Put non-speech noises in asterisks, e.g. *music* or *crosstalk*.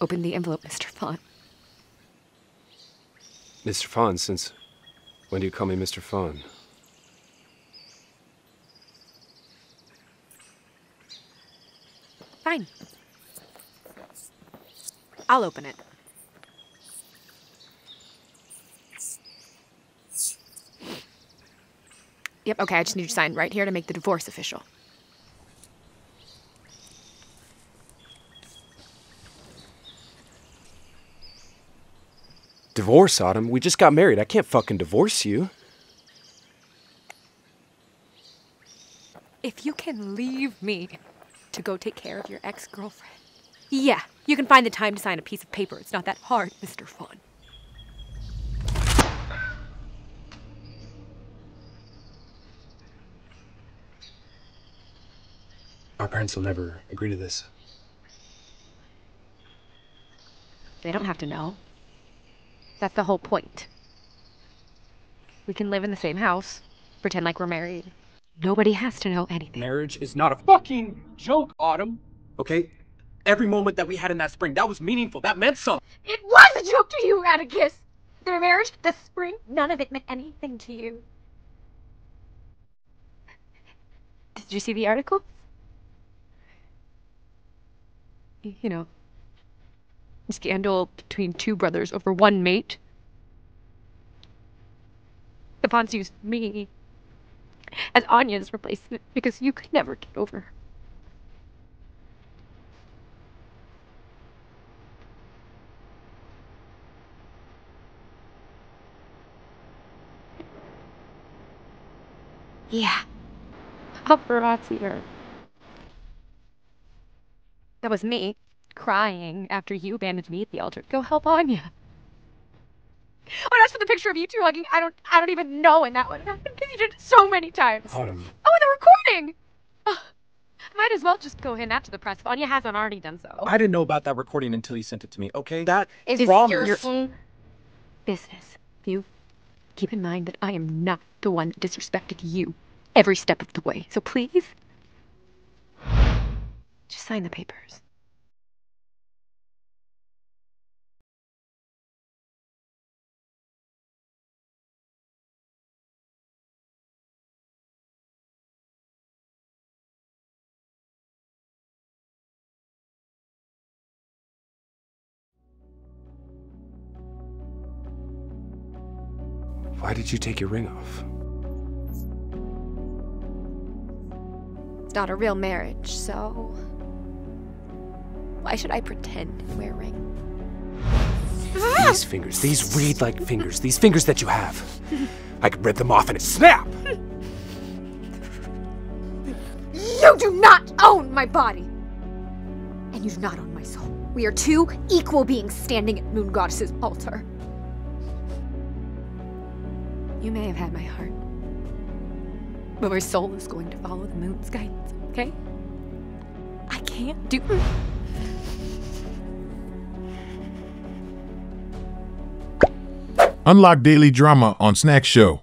Open the envelope, Mr. Fawn. Mr. Fawn, since when do you call me Mr. Fawn? Fine. I'll open it. Yep, okay, I just need you to sign right here to make the divorce official. Divorce, Autumn? We just got married. I can't fucking divorce you. If you can leave me to go take care of your ex girlfriend, yeah, you can find the time to sign a piece of paper. It's not that hard, Mr. Fawn. Our parents will never agree to this. They don't have to know. That's the whole point. We can live in the same house, pretend like we're married. Nobody has to know anything. Marriage is not a fucking joke, Autumn. Okay? Every moment that we had in that spring, that was meaningful. That meant something. It was a joke to you, Atticus! Their marriage, the spring, none of it meant anything to you. Did you see the article? You know, scandal between two brothers over one mate. The Fawns used me as Anya's replacement because you could never get over her. Yeah. Paparazzi. That was me, crying after you abandoned me at the altar. Go help Anya. Oh, *laughs* and as for the picture of you two hugging, I don't, I don't even know when that one happened because you did it so many times. Autumn. Oh, and the recording. Oh, I might as well just go hand that to the press if Anya hasn't already done so. I didn't know about that recording until you sent it to me, okay? That Is wrong. your own business. You keep in mind that I am not the one that disrespected you every step of the way. So please, just sign the papers. Why did you take your ring off? It's not a real marriage, so why should I pretend and wear a ring? These fingers, these reed like fingers, these fingers that you have. I could rip them off in a snap! You do not own my body! And you do not own my soul. We are two equal beings standing at Moon Goddess's altar. You may have had my heart, but my soul is going to follow the moon's guidance, okay? I can't do. it. Unlock daily drama on SnackShort.